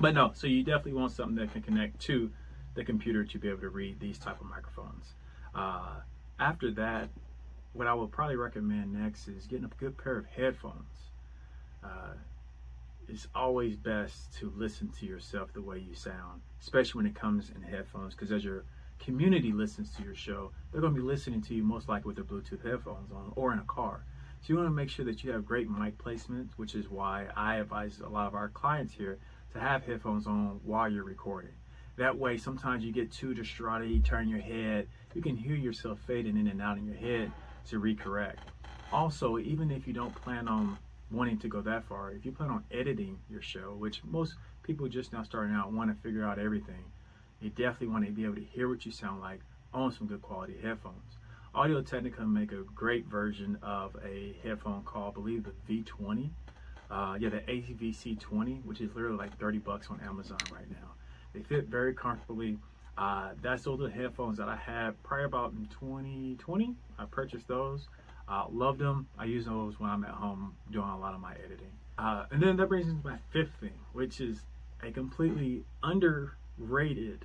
But no, so you definitely want something that can connect to the computer to be able to read these type of microphones. Uh, after that, what I would probably recommend next is getting a good pair of headphones. Uh, it's always best to listen to yourself the way you sound, especially when it comes in headphones, because as your community listens to your show, they're going to be listening to you most likely with their Bluetooth headphones on or in a car. So you want to make sure that you have great mic placement, which is why I advise a lot of our clients here to have headphones on while you're recording. That way, sometimes you get too distraught, you turn your head, you can hear yourself fading in and out in your head to recorrect. Also, even if you don't plan on wanting to go that far, if you plan on editing your show, which most people just now starting out want to figure out everything, you definitely want to be able to hear what you sound like on some good quality headphones. Audio Technica make a great version of a headphone called, I believe, the V20. Uh, yeah, the AVC 20, which is literally like 30 bucks on Amazon right now. They fit very comfortably. Uh, that's those are the headphones that I had prior about in 2020. I purchased those. Uh, love them. I use those when I'm at home doing a lot of my editing. Uh, and then that brings me to my fifth thing, which is a completely underrated,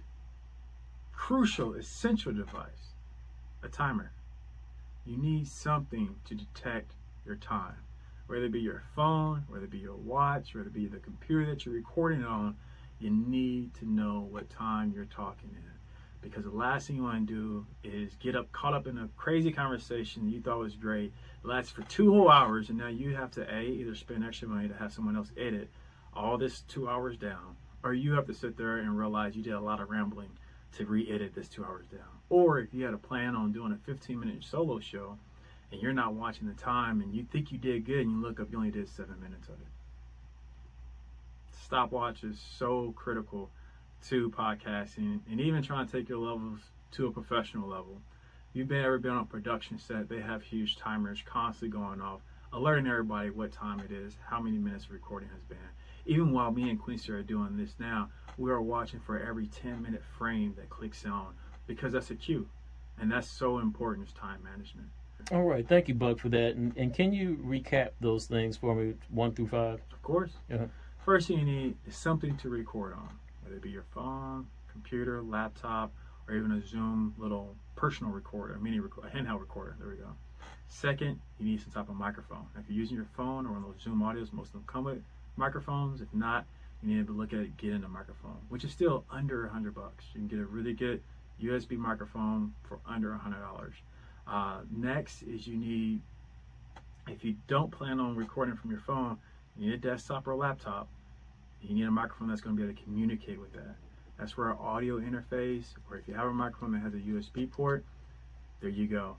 crucial, essential device, a timer. You need something to detect your time, whether it be your phone, whether it be your watch, whether it be the computer that you're recording on, you need to know what time you're talking in. Because the last thing you want to do is get up caught up in a crazy conversation you thought was great lasts for two whole hours and now you have to a either spend extra money to have someone else edit all this two hours down or you have to sit there and realize you did a lot of rambling to re-edit this two hours down. Or if you had a plan on doing a 15 minute solo show and you're not watching the time and you think you did good and you look up you only did seven minutes of it stopwatch is so critical to podcasting and even trying to take your levels to a professional level. You've been ever been on a production set, they have huge timers constantly going off, alerting everybody what time it is, how many minutes of recording has been. Even while me and Quincy are doing this now, we are watching for every 10 minute frame that clicks on because that's a cue. And that's so important is time management. All right, thank you, Buck, for that. And, and can you recap those things for me, one through five? Of course. Uh-huh. First thing you need is something to record on, whether it be your phone, computer, laptop, or even a Zoom little personal recorder, a mini recorder, a handheld recorder. There we go. Second, you need some type of microphone. If you're using your phone or one of those Zoom audios, most of them come with microphones. If not, you need to look at getting a microphone, which is still under a hundred bucks. You can get a really good USB microphone for under a hundred dollars. Uh, next is you need, if you don't plan on recording from your phone, you need a desktop or a laptop. You need a microphone that's going to be able to communicate with that. That's where our audio interface, or if you have a microphone that has a USB port, there you go.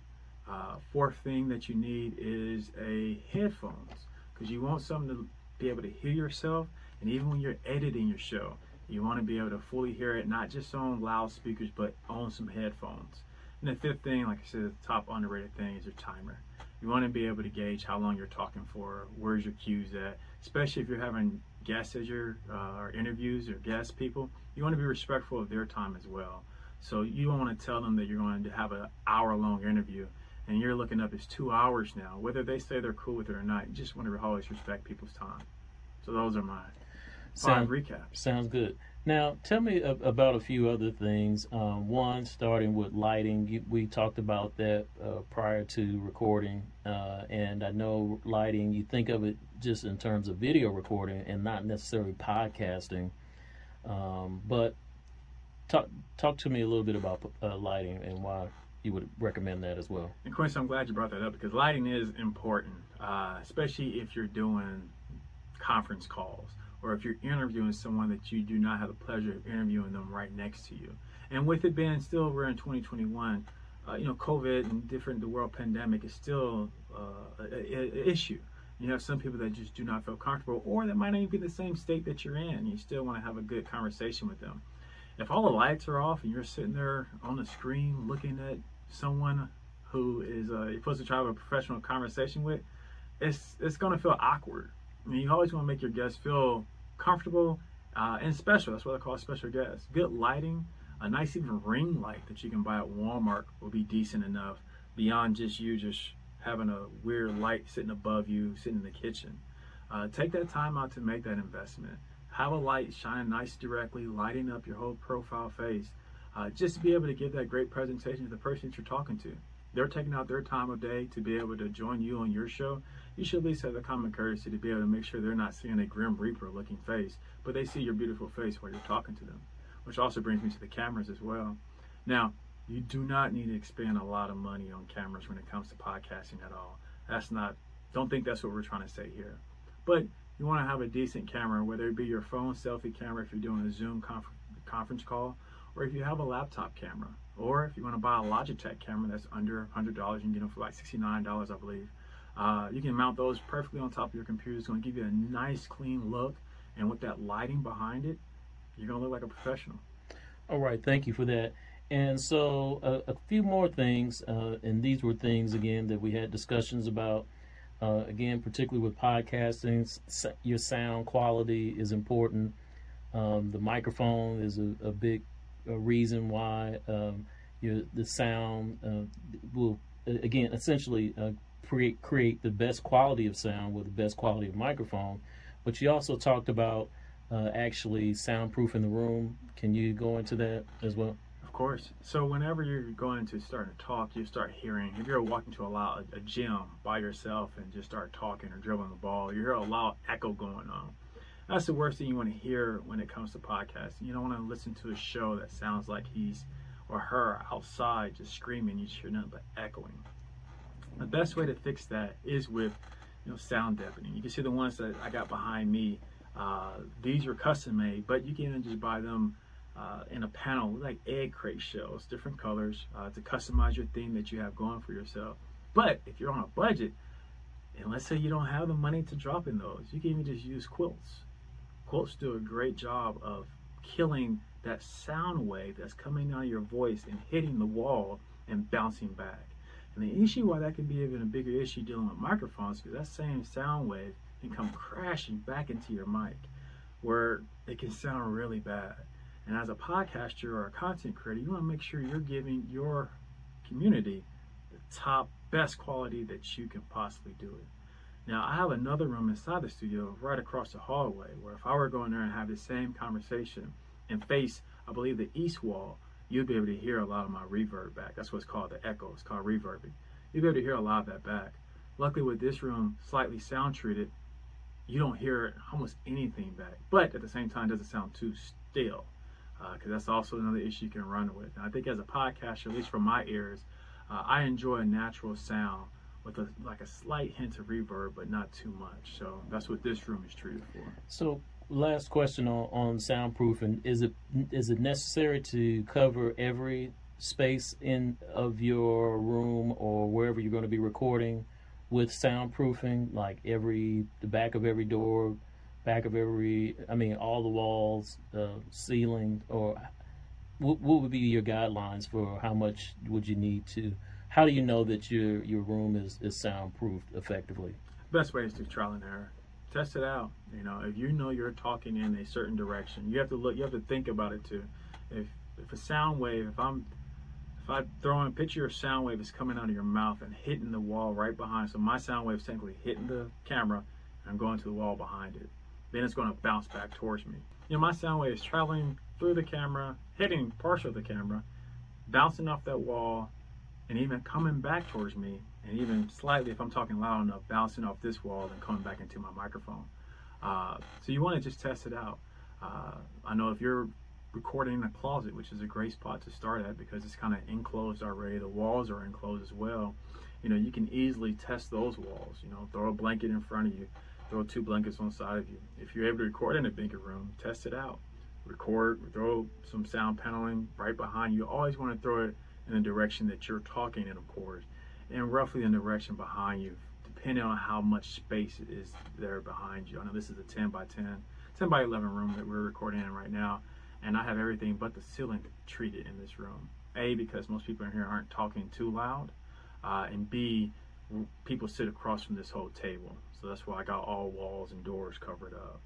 Uh, fourth thing that you need is a headphones because you want something to be able to hear yourself, and even when you're editing your show, you want to be able to fully hear it, not just on loudspeakers, but on some headphones. And the fifth thing, like I said, the top underrated thing is your timer. You want to be able to gauge how long you're talking for, where's your cues at, especially if you're having guests as your uh, or interviews or guest people. You want to be respectful of their time as well. So you don't want to tell them that you're going to have an hour long interview and you're looking up it's two hours now. Whether they say they're cool with it or not, you just want to always respect people's time. So those are my five recaps. Sounds good. Now, tell me a, about a few other things. Um, one, starting with lighting. You, we talked about that uh, prior to recording, uh, and I know lighting. You think of it just in terms of video recording and not necessarily podcasting. Um, but talk talk to me a little bit about uh, lighting and why you would recommend that as well. And Quincy, I'm glad you brought that up because lighting is important, uh, especially if you're doing conference calls or if you're interviewing someone that you do not have the pleasure of interviewing them right next to you. And with it being still we're in 2021, uh, you know, COVID and different the world pandemic is still uh, an issue. You have some people that just do not feel comfortable, or that might not even be the same state that you're in. You still want to have a good conversation with them. If all the lights are off and you're sitting there on the screen looking at someone who is uh, you're supposed to try to have a professional conversation with, it's it's going to feel awkward. I mean, you always want to make your guests feel comfortable uh, and special. That's what I call special guests. Good lighting, a nice even ring light that you can buy at Walmart will be decent enough beyond just you just having a weird light sitting above you, sitting in the kitchen. Uh, take that time out to make that investment. have a light shining nice directly, lighting up your whole profile face, uh, just to be able to give that great presentation to the person that you're talking to. They're taking out their time of day to be able to join you on your show. You should at least have the common courtesy to be able to make sure they're not seeing a grim reaper looking face, but they see your beautiful face while you're talking to them, which also brings me to the cameras as well. Now, you do not need to expend a lot of money on cameras when it comes to podcasting at all. That's not, don't think that's what we're trying to say here. But you want to have a decent camera, whether it be your phone selfie camera if you're doing a Zoom conf- conference call, or if you have a laptop camera, or if you want to buy a Logitech camera that's under $100, you can get them for like $69, I believe. Uh, you can mount those perfectly on top of your computer. It's going to give you a nice, clean look, and with that lighting behind it, you're going to look like a professional. All right, thank you for that. And so, uh, a few more things, uh, and these were things again that we had discussions about. Uh, again, particularly with podcasting, your sound quality is important. Um, the microphone is a, a big a reason why um, the sound uh, will again essentially uh, create create the best quality of sound with the best quality of microphone. But you also talked about uh, actually soundproofing the room. Can you go into that as well? Of course. So whenever you're going to start to talk, you start hearing. If you're walking to a loud a gym by yourself and just start talking or dribbling the ball, you hear a loud echo going on. That's the worst thing you want to hear when it comes to podcasting. You don't want to listen to a show that sounds like he's or her outside just screaming. You hear nothing but echoing. The best way to fix that is with you know sound deadening. You can see the ones that I got behind me. Uh, these are custom made, but you can even just buy them uh, in a panel like egg crate shells, different colors uh, to customize your theme that you have going for yourself. But if you're on a budget, and let's say you don't have the money to drop in those, you can even just use quilts. Quilts do a great job of killing that sound wave that's coming out of your voice and hitting the wall and bouncing back. And the issue why that can be even a bigger issue dealing with microphones because that same sound wave can come crashing back into your mic where it can sound really bad. And as a podcaster or a content creator, you want to make sure you're giving your community the top, best quality that you can possibly do it. Now, I have another room inside the studio right across the hallway where if I were going there and have the same conversation and face, I believe, the east wall, you'd be able to hear a lot of my reverb back. That's what's called the echo. It's called reverbing. You'd be able to hear a lot of that back. Luckily, with this room slightly sound treated, you don't hear almost anything back. But at the same time, it doesn't sound too still because uh, that's also another issue you can run with. And I think as a podcaster, at least from my ears, uh, I enjoy a natural sound with a like a slight hint of reverb, but not too much. So that's what this room is treated for. So last question on, on soundproofing is it is it necessary to cover every space in of your room or wherever you're going to be recording with soundproofing like every the back of every door back of every i mean all the walls uh, ceiling or what, what would be your guidelines for how much would you need to how do you know that your your room is, is soundproofed effectively best way is to trial and error test it out. You know, if you know you're talking in a certain direction, you have to look. You have to think about it too. If if a sound wave, if I'm if I throw in a picture of sound wave is coming out of your mouth and hitting the wall right behind, so my sound wave is technically hitting the camera and I'm going to the wall behind it, then it's going to bounce back towards me. You know, my sound wave is traveling through the camera, hitting partial of the camera, bouncing off that wall, and even coming back towards me and even slightly, if I'm talking loud enough, bouncing off this wall and coming back into my microphone. Uh, so you want to just test it out. Uh, I know if you're recording in a closet, which is a great spot to start at because it's kind of enclosed already, the walls are enclosed as well. You know, you can easily test those walls. You know, throw a blanket in front of you, throw two blankets on the side of you. If you're able to record in a bigger room, test it out. Record, throw some sound paneling right behind. You always want to throw it in the direction that you're talking in, of course and roughly in the direction behind you, depending on how much space is there behind you. I know this is a 10 by 10, 10 by 11 room that we're recording in right now, and I have everything but the ceiling treated in this room. A, because most people in here aren't talking too loud, uh, and B, people sit across from this whole table. So that's why I got all walls and doors covered up.